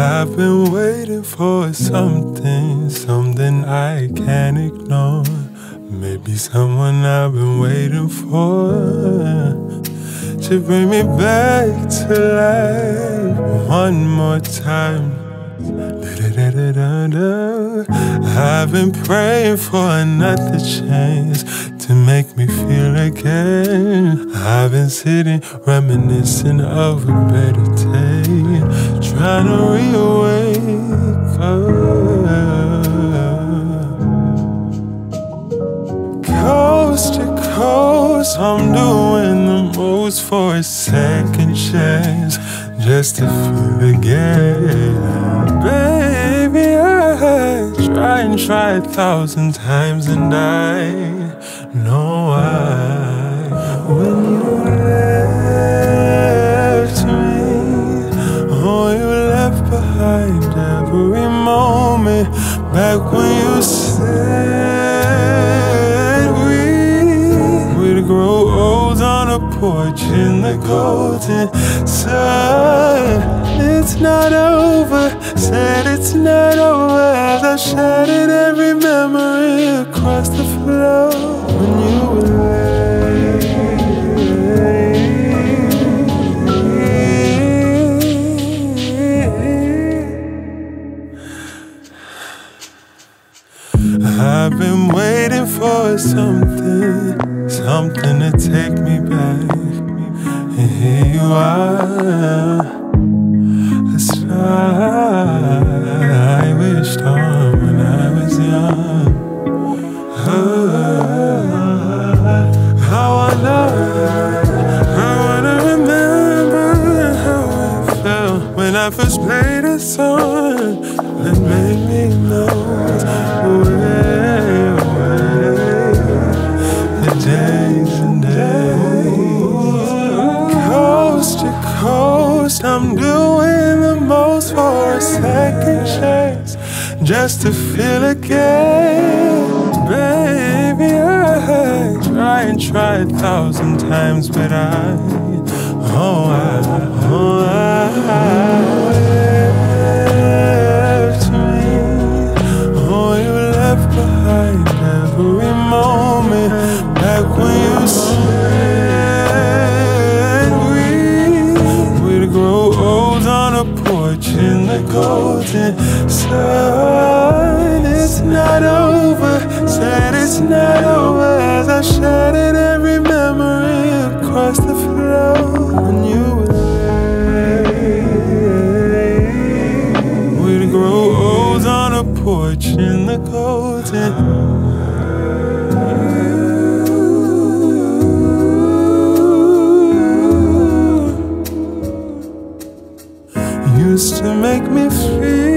I've been waiting for something, something I can't ignore. Maybe someone I've been waiting for to bring me back to life one more time. I've been praying for another chance to make me feel again. I've been sitting reminiscing of a better day, trying to reawake. Coast to coast, I'm doing the most for a second chance, just to feel again. Baby, I try and try a thousand times, and I know I. every moment back when you said we would grow old on a porch in the golden sun. It's not over, said it's not over. As I shattered every memory across the floor I've been waiting for something, something to take me back. And here you are, a star I wished on when I was young. Oh, how I wanna, I wanna remember how I felt when I first played a song that made me know I'm doing the most for a second chance, just to feel again. Baby, I try and try a thousand times, but I, oh, I, oh, I a porch in the golden sun. It's not over, said it's not over as I shattered every memory across the floor when you were late. We'd grow old on a porch in the golden to make me feel